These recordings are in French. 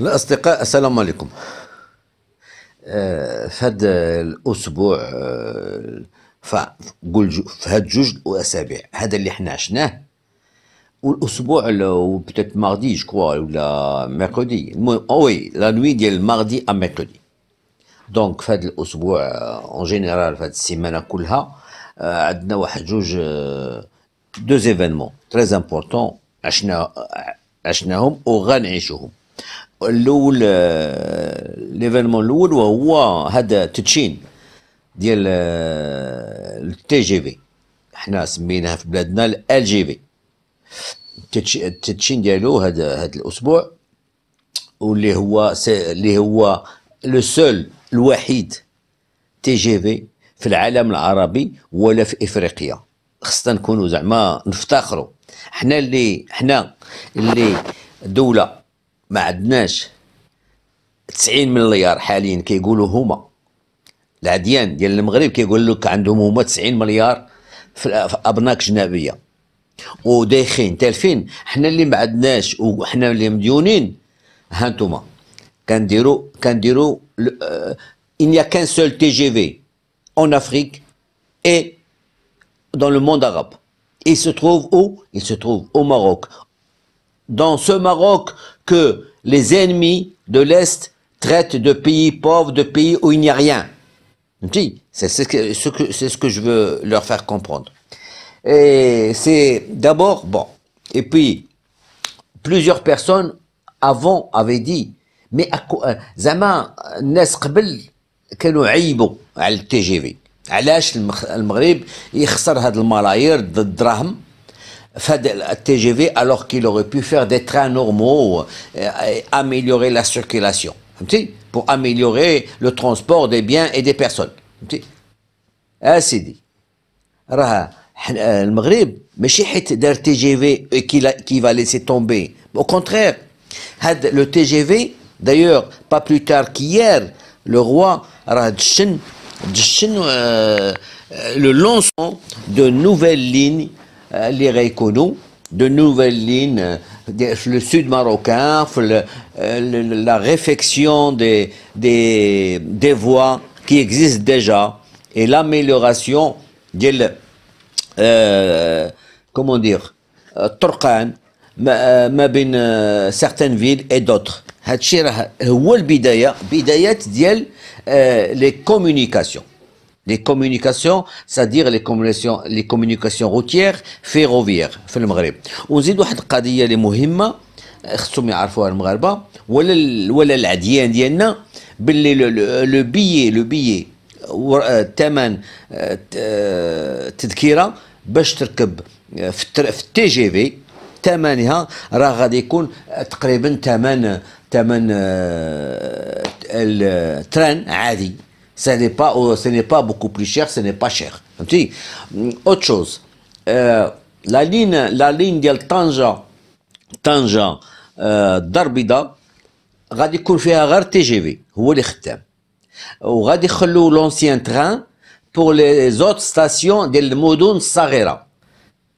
الأصدقاء السلام عليكم. آه، في هذا الأسبوع آه، فقول جو- في هاد جوج أسابيع هذا اللي حنا عشناه. والأسبوع لو بتيت ماردي جو كوا ولا ميركودي المهم وي لا نوي ديال ماردي أ ميركودي دونك في هذا الأسبوع اون جينيرال في هذه السيمانة كلها آه، عندنا واحد جوج دو زيفينمون تري امبورطون عشنا عشناهم وغنعيشوهم. الأول آه، ليفينمون الأول وهو هذا تدشين ديال التي جي في. حنا سميناها في بلادنا ال جي في. التدشين ديالو هذا هذا الأسبوع واللي هو اللي هو لو سول الوحيد تي جي في في العالم العربي ولا في إفريقيا. خصنا نكونوا زعما نفتخروا حنا اللي حنا اللي دولة ما عندناش. 90 مليار حاليا كيقولوا هما. العديان ديال المغرب كيقول لك عندهم هما 90 مليار في في ابناك جنابيه ودايخين تالفين. حنا اللي ما عندناش وحنا اللي مديونين. هانتوما كنديروا كنديروا il n'y a qu'un seul TGV en Afrique et dans le monde arabe. Il se trouve où? Il se trouve au Maroc. Dans ce Maroc que les ennemis de l'Est traitent de pays pauvres, de pays où il n'y a rien. Si, C'est ce que, ce que, c'est ce que je veux leur faire comprendre. Et c'est d'abord, bon, et puis, plusieurs personnes avant avaient dit mais أكو- آه، زعما الناس قبل كانوا عيبوا على التي جي في علاش المخ- المغرب يخسر هاد الملايير د الدراهم في هاد التي جي في alors qu'il aurait pu faire des trains normaux euh, et améliorer la circulation فهمتي pour améliorer le transport des biens et des personnes فهمتي اسيدي راه حن- آه، المغرب ماشي حيت دار تي جي في كي كي va laisser tomber au contraire هاد لو تي جي في d'ailleurs pas plus tard qu'hier le roi راه دشن دشن آه، آه، le lancement de nouvelles lignes آه، اللي غيكونوا de nouvelles lignes euh, des- في le sud marocain في le- euh, le- la réfection des, des, des voies qui existent déjà et l'amélioration ديال euh, comment dire euh, طرقان ما, ما بين euh, certaines villes et d'autres هادشي راه هو البدايه بدايات ديال لي كومونيكاسيون les communications c'est-à-dire les communications les communications routières ferroviaires. في المغرب ونزيد واحد القضية اللي مهمه خصهم يعرفوها المغاربه ولا ولا العديان ديالنا باللي لو- بيي لو بيي ثمن تذكره باش تركب في التي جي في ثمنها راه غادي يكون تقريبا ثمن ثمن التران عادي ce n'est pas oh, ce n'est pas beaucoup plus cher ce n'est pas cher فهمتي Mm, autre chose euh, la ligne la ligne ديال طنجة طنجة آه، الدار البيضاء غادي يكون فيها غير تي جي في هو اللي خدام وغادي يخلوا لونسيان تران بور لي زوت ستاسيون ديال المدن الصغيره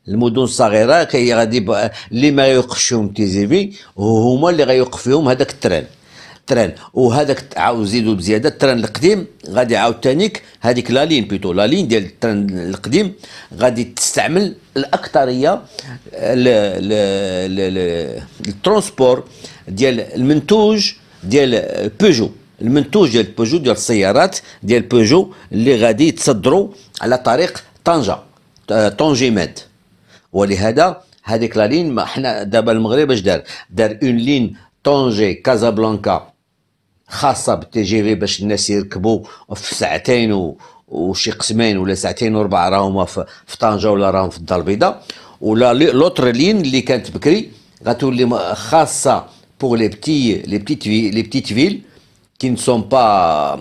المدن الصغيره كي غادي ب- اللي ما يوقفش فيهم تي زي في هما اللي غيوقف فيهم هذاك التران التران وهذاك عاود زيدوا بزيادة التران القديم غادي عاود تانيك. هذيك لا لين بيتو لا لين ديال التران القديم غادي تستعمل الاكثريه الترونسبور ديال المنتوج ديال بيجو. المنتوج ديال بيجو ديال السيارات ديال بيجو اللي غادي يتصدروا على طريق طنجة آه، طنجي ماد ولهذا هذيك لا لين ما حنا دابا المغرب اش دار؟ دار اون لين طنجي كازابلانكا خاصة بالتي جي في باش الناس يركبوا في ساعتين و وشي قسمين ولا ساعتين وربع راهما في, في طنجة ولا راهم في الدار البيضاء. ولا لي- لوتر لين اللي كانت بكري غتولي خاصة بور لي بتي لي بتيت في لي بتيت فيل كي نسون با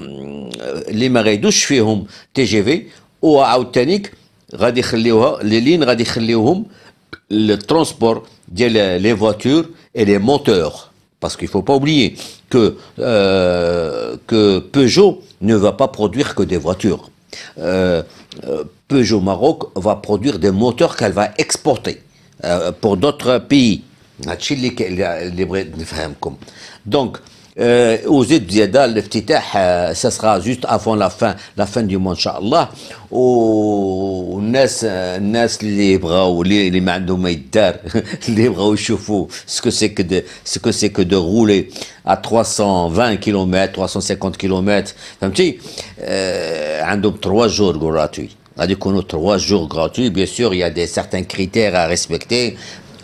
اللي ما غيدوش فيهم تي جي في وعاوتانيك غادي يخليوها لي لين غادي يخليوهم الترونسبور ديال لي فواتور et les moteurs. Parce qu'il ne faut pas oublier euh, que, Peugeot ne va pas produire que des voitures. Euh, euh, Peugeot Maroc va produire des moteurs qu'elle va exporter pour d'autres pays. Donc, اللي ك- اللي بغيت نفهمكم دونك آه وزيد زياده الافتتاح آه سا سرا جوست افون لا فان لا فان دو مون ان شاء الله و- والناس آه الناس اللي بغاو اللي, اللي ما عندهم ما يدار اللي بغاو يشوفوا سكو سي كو دو سكو سي كو دو رولي ا 320 كيلومتر 350 كيلومتر فهمتي آه عندهم 3 جور غراتوي غادي يكونوا 3 جور غراتوي بيان سور il y a des certains critères à respecter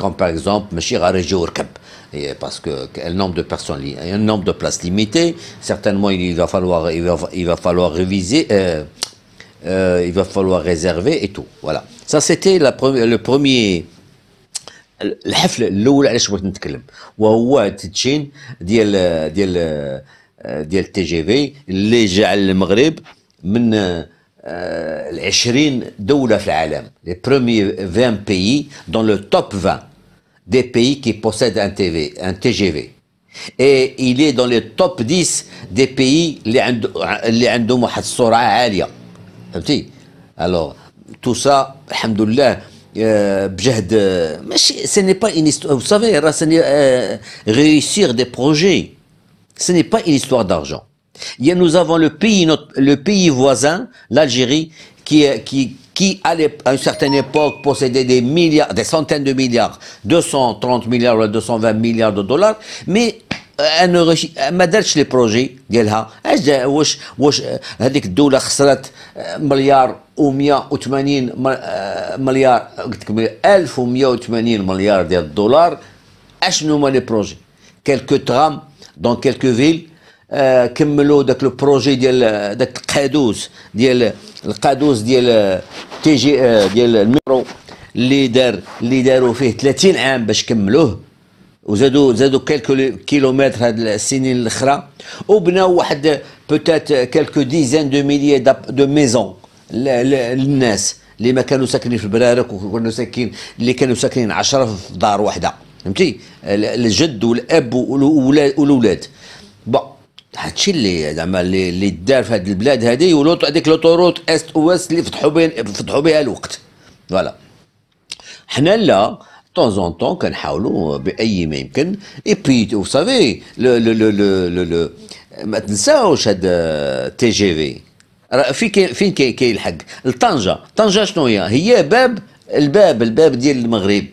comme par exemple ماشي غير يجي يركب Et parce que un nombre de personnes, li- un nombre de places limité, certainement il va falloir, il va, il va falloir réviser, euh, euh, il va falloir réserver et tout. Voilà. Ça c'était la pre- le premier الحفل الاول علاش بغيت نتكلم وهو التدشين ديال ديال ديال تي جي في اللي جعل المغرب من ال 20 دوله في العالم لي برومي 20 بيي دون لو توب 20 des pays qui possèdent un, TV, un TGV. Et il est dans les top 10 des pays اللي عندو- اللي عندهم واحد السرعة عالية. فهمتي؟ Alors, tout ça, الحمد لله euh, بجهد euh, ماشي ce n'est pas une histoire vous savez راه ce n'est, euh, réussir des projets ce n'est pas une histoire d'argent. Il y a- Nous avons le pays, notre- le pays voisin, l'Algérie, qui, est- qui, qui à, l'ép- à une certaine époque possédait des milliards, des centaines de milliards, 230 milliards ou 220 milliards de dollars, mais elle ne réussit- ما دارتش لي بروجي ديالها اش دا- واش واش هذيك الدوله خسرت مليار و180 مليار قلت لك 1180 مليار ديال الدولار اشنو هما لي بروجي quelques trams dans quelques villes آه كملوا داك لو بروجي ديال داك القادوس ديال القادوس ديال تي جي آه ديال المترو اللي دار اللي داروا فيه 30 عام باش كملوه. وزادوا زادوا كيلكو كيلومتر هاد السنين الأخرى. وبناو واحد بوتات كيلكو ديزان دو ميليي دو ميزون للناس اللي ما كانوا ساكنين في البرارك وكانوا ساكنين اللي كانوا ساكنين عشرة في دار واحدة. فهمتي؟ ال- الجد والأب والولاد هادشي اللي زعما اللي اللي دار في هاد البلاد هادي ولوط هذيك لوطوروت إست واست اللي فتحوا بين فتحوا بها الوقت. فوالا. حنا لا طون ان طون كنحاولوا بأي ما يمكن. اي بي و سافي لو لو لو لو لو ما تنساوش هاد تي جي في. في كاين فين كاين كاين الحق لطنجة. طنجة شنو هي؟ هي باب الباب الباب ديال المغرب.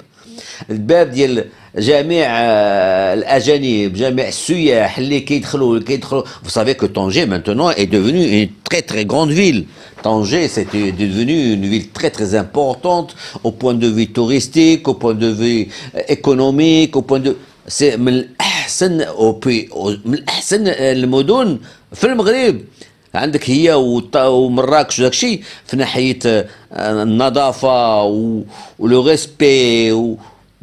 الباب ديال جميع آه، الاجانب جميع السياح اللي كيدخلوا كيدخلوا vous savez que Tanger maintenant est devenu une très très grande ville Tanger c'était devenu une ville très très importante au point de vue touristique au point de vue euh, économique au point de c'est من الاحسن au pays au- من احسن المدن في المغرب عندك هي وط- ومراكش وداك الشيء في ناحيه آه، النظافه و- ولو ريسبي و-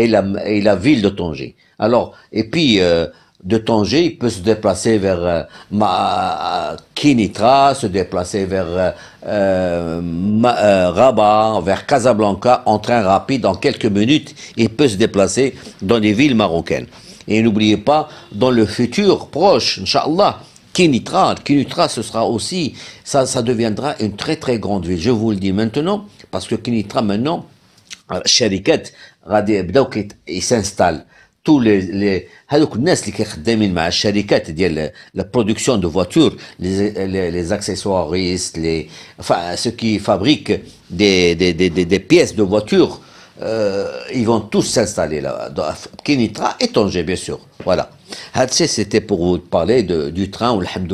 et la, et la ville de Tanger. Alors, et puis, euh, de Tanger, il peut se déplacer vers euh, Ma, Kinitra, se déplacer vers euh, Rabat, vers Casablanca en train rapide. En quelques minutes, il peut se déplacer dans les villes marocaines. Et n'oubliez pas, dans le futur proche, Inch'Allah, Kinitra, Kinitra, ce sera aussi, ça, ça deviendra une très très grande ville. Je vous le dis maintenant, parce que Kinitra maintenant, Sharikat غادي يبداو كيت- يسانستال تو لي لي هذوك الناس اللي كيخدمين مع الشركات ديال لا برودكسيون دو فواتور لي لي اكسسواريست لي enfin ceux qui fabriquent des des des des, des pièces de voiture euh, ils vont tous s'installer là dans Kinitra et Tanger bien sûr voilà هادشي c'était pour vous parler de, du train والحمد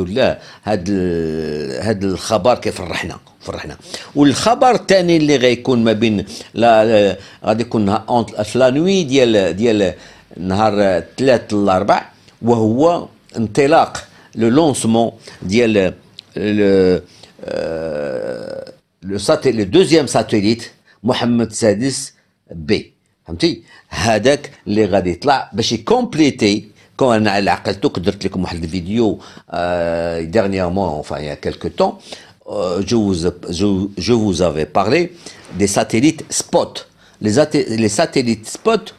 هاد ال- هاد الخبر كيفرحنا فرحنا والخبر الثاني اللي غيكون ما بين لا لا- غادي يكون نها- اونت- في لا نوي ديال ديال نهار الثلاث الاربع وهو انطلاق لو لونسمون ديال لو لو ساتي لو دوزيام ساتيليت محمد السادس بي فهمتي هذاك اللي غادي يطلع باش يكومبليتي كون انا على عقلتك درت لكم واحد الفيديو آه dernièrement enfin il y a quelques temps euh, je vous je, je vous avais parlé des satellites spot les, les satellites spot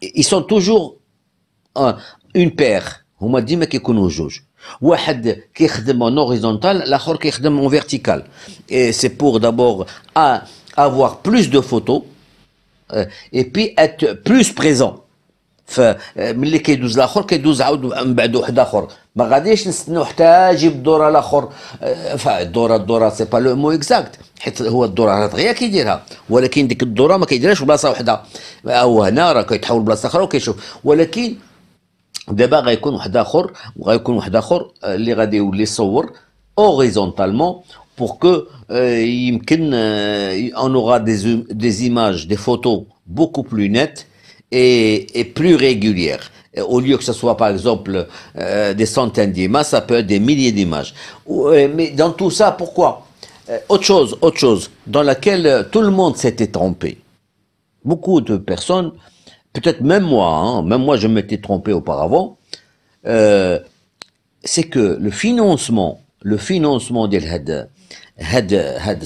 ils sont toujours un, une paire هما ديما كيكونوا جوج واحد كيخدم en horizontal الاخر كيخدم en vertical et c'est pour d'abord avoir plus de photos puis être plus présent. فملي كيدوز الآخر كيدوز عاود من بعد واحد آخر. ما غاديش نستناو حتى يجيب الدوره الآخر. فالدوره الدوره سي با لو مو اكزاكت حيت هو الدوره دغيا كيديرها. ولكن ديك الدورة ما كيديرهاش في بلاصة وحدة. أو هنا راه كيتحول بلاصه أخرى وكيشوف. ولكن دابا غيكون واحد آخر وغيكون واحد آخر اللي غادي يولي يصور اوريزونتالمون pour que euh, euh, on aura des, des images, des photos beaucoup plus nettes et, et plus régulières. Au lieu que ce soit par exemple euh, des centaines d'images, ça peut être des milliers d'images. Euh, mais dans tout ça, pourquoi? Euh, autre chose, autre chose, dans laquelle tout le monde s'était trompé. Beaucoup de personnes, peut-être même moi, hein, même moi je m'étais trompé auparavant, c'est que le financement, le financement des de had,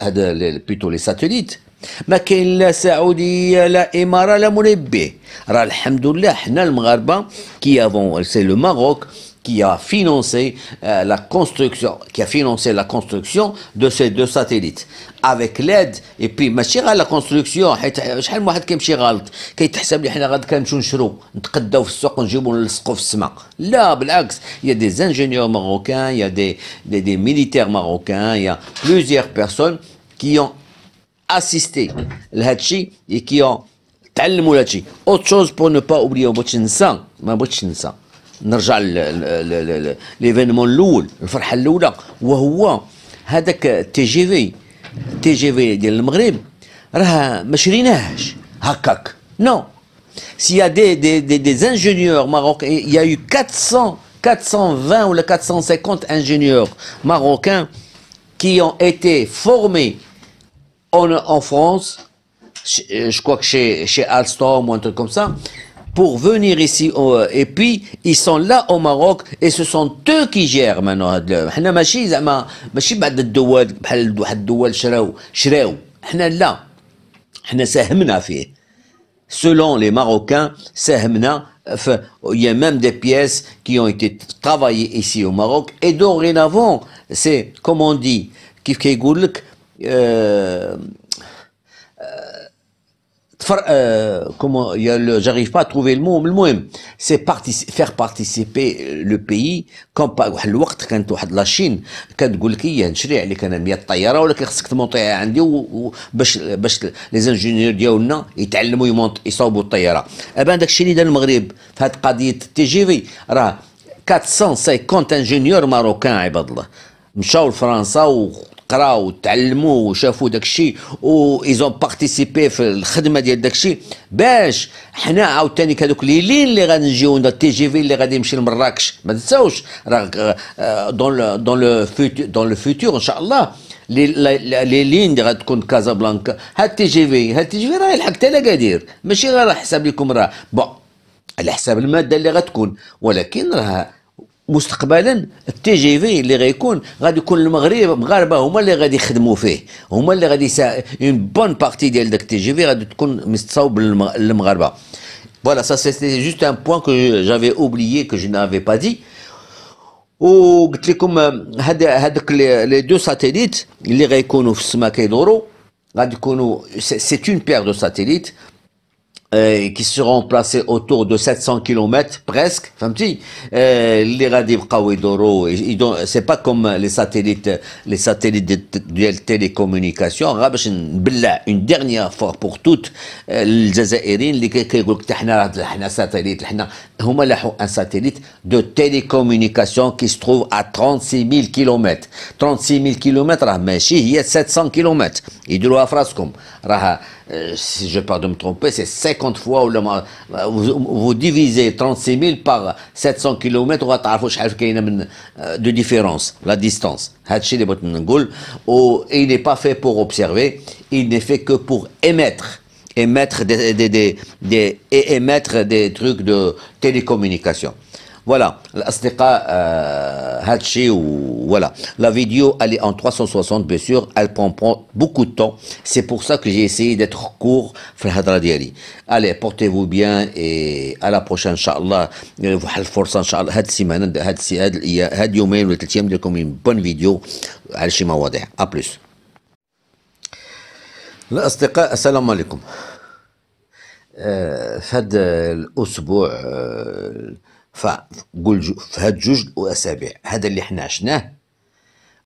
had, had, plutôt les satellites, ما كاين لا سعودية لا إمارة لا منبه. راه الحمد لله حنا المغاربة كي افون سي لو ماروك qui a financé euh, la construction, qui a financé la construction de ces deux satellites avec l'aide et puis ماشي غير لا كونستركسيون حيت شحال من واحد كيمشي غلط كيتحسب لي حنا غادي كنمشيو نشرو نتقداو في السوق ونجيبو نلصقو في السماء لا بالعكس il y a des ingénieurs marocains il y a des des, des militaires marocains il y a plusieurs personnes qui ont assisté لهادشي et qui ont تعلموا لهادشي autre chose pour ne pas oublier ما بغيتش ننسى ما بغيتش ننسى نرجع ليفينمون الاول الفرحه الاولى وهو هذاك تي جي في تي جي في ديال المغرب راه ما شريناهش هكاك نو s'il y a des, des, des, des ingénieurs marocains, il y a eu 400, 420 ou 450 ingénieurs marocains qui ont été formés en, en France, je crois que chez, chez Alstom ou un truc comme ça, pour venir ici et puis ils sont là au Maroc et ce sont eux qui gèrent maintenant هاد حنا ماشي زعما ماشي بعد الدول بحال واحد الدول شراو شراو حنا لا حنا ساهمنا فيه selon les Marocains ساهمنا il y a même des pièces qui ont été travaillées ici au Maroc et dorénavant c'est comme on dit كيف كيقول لك euh, euh, comment j'arrive pas à trouver le mot le c'est faire participer le pays comme واحد الوقت كانت واحد لاشين كتقول لك إيه نشري عليك أنا 100 طياره ولكن خصك تمونطيها عندي باش باش لي زانجينيور ديالنا يتعلموا يمونط يصاوبوا الطياره ابان داك الشيء اللي دار المغرب في هذه قضيه التي جي في راه 450 انجينيور ماروكان عباد الله مشاو لفرنسا قراو وتعلموا وشافوا داك الشيء ايزون بارتيسيبي في الخدمة ديال داك الشيء باش حنا عاوتاني كذوك ليلين اللي غادي نجيو التي جي في اللي غادي يمشي لمراكش. ما تنساوش. راه دون دون لو دون لو فيتور ان شاء الله لي لي لين اللي غتكون كازابلانكا. هاد تي جي في هاد تي جي في راه يلحق حتى لاكادير ماشي غير حساب لكم راه. بون على حساب المادة اللي غتكون. ولكن راه مستقبلا التي جي في اللي غيكون غادي يكون المغرب المغاربه هما اللي غادي يخدموا فيه هما اللي غادي يسا اون بون بارتي ديال داك التي جي في غادي تكون متصاوب للمغاربه Voilà, ça c'était juste un point que j'avais oublié, que je n'avais pas dit. وقلت لكم هذا هذوك لي دو ساتيليت اللي غيكونوا في السماء كيدوروا غادي euh, qui seront placés autour de 700 km presque فهمتي اللي غادي يبقاو يدوروا c'est pas comme les satellites les satellites ديال التليكومونيكاسيون غا باش نبلع une dernière fois pour toutes الجزائريين اللي كيقول لك حتى حنا حنا ساتيليت حنا هما لاحوا ان ساتيليت دو تيليكومونيكاسيون qui se trouve à 36 000 km 36 000 km راه ماشي هي 700 km يديروها في راسكم راه si je pas de me tromper c'est 50 fois ou vous, vous divisez 36 000 par 700 km وغتعرفوا شحال كاينه من de différence la distance هادشي اللي بغيت نقول و il n'est pas fait pour observer il n'est fait que pour émettre émettre des, des, des, des- et émettre des trucs de télécommunication. Voilà, الأصدقاء euh, هادشي و voilà. La vidéo, elle est en 360, bien sûr, elle prend, prend beaucoup de temps. C'est pour ça que j'ai essayé d'être court في الهضرة ديالي. Allez, portez-vous bien et à la prochaine, Inch'Allah. واحد الفرصة إن شاء الله هاد السيمانة هاد السي هاد الأيام- هاد يومين ولا ثلاث أيام ندير لكم بون فيديو على شي مواضيع. أ بلوس. الأصدقاء السلام عليكم. آه، في هذا الاسبوع آه، فقول جو- في هاد جوج أسابيع. هذا اللي حنا عشناه.